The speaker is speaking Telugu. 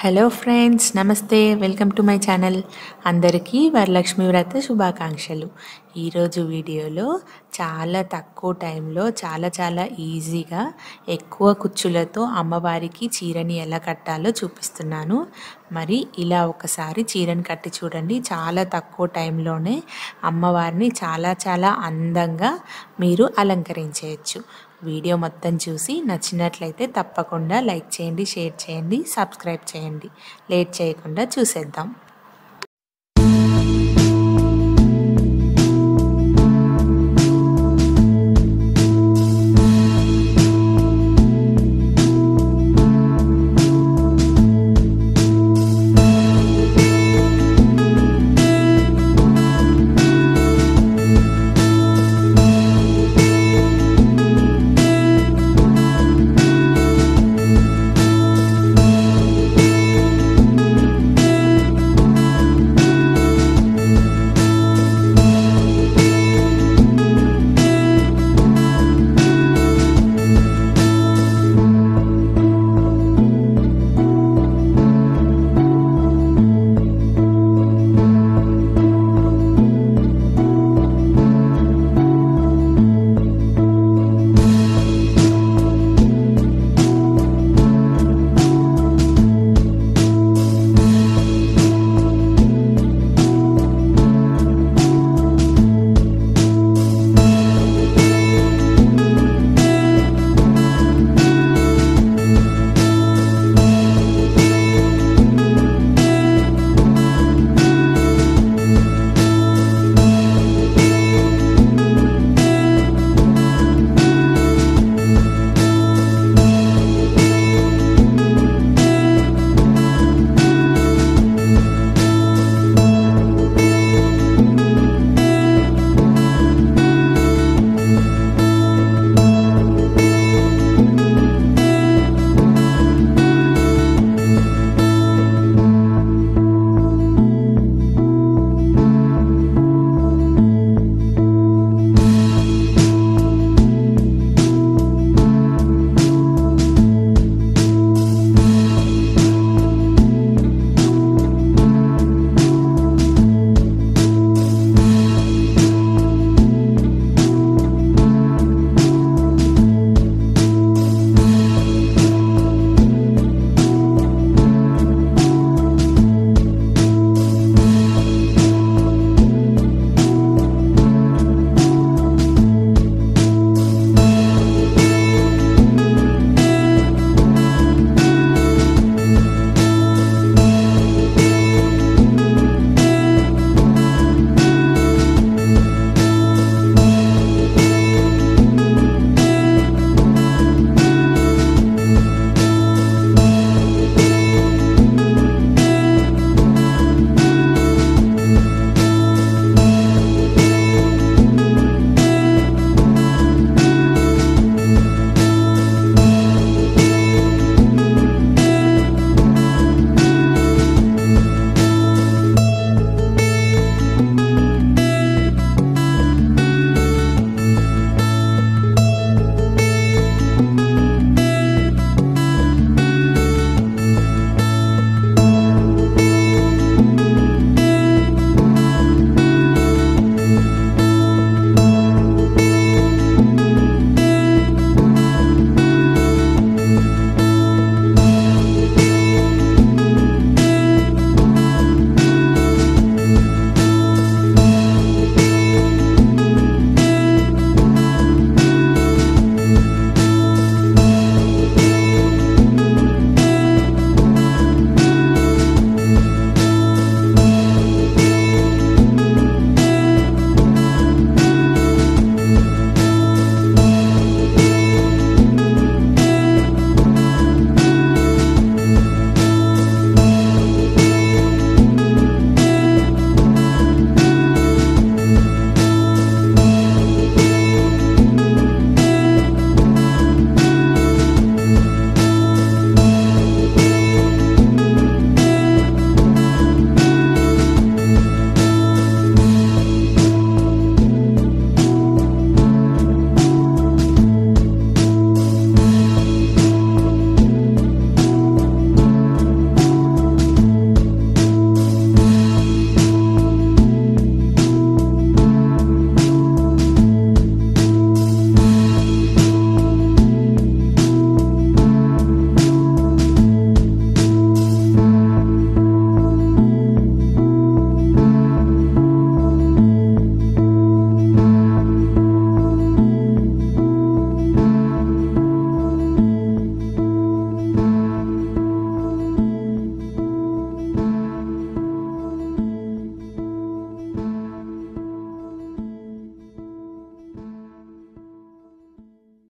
హలో ఫ్రెండ్స్ నమస్తే వెల్కమ్ టు మై ఛానల్ అందరికీ వరలక్ష్మి వ్రత శుభాకాంక్షలు. ఈరోజు వీడియోలో చాలా తక్కువ టైంలో చాలా చాలా ఈజీగా ఎక్కువ కుచ్చులతో అమ్మవారికి చీరని ఎలా కట్టాలో చూపిస్తున్నాను. మరి ఇలా ఒకసారి చీరని కట్టి చూడండి. చాలా తక్కువ టైంలోనే అమ్మవారిని చాలా చాలా అందంగా మీరు అలంకరించవచ్చు. వీడియో మొత్తం చూసి నచ్చినట్లయితే తప్పకుండా లైక్ చేయండి షేర్ చేయండి సబ్స్క్రైబ్ చేయండి. లేట్ చేయకుండా చూసేద్దాం.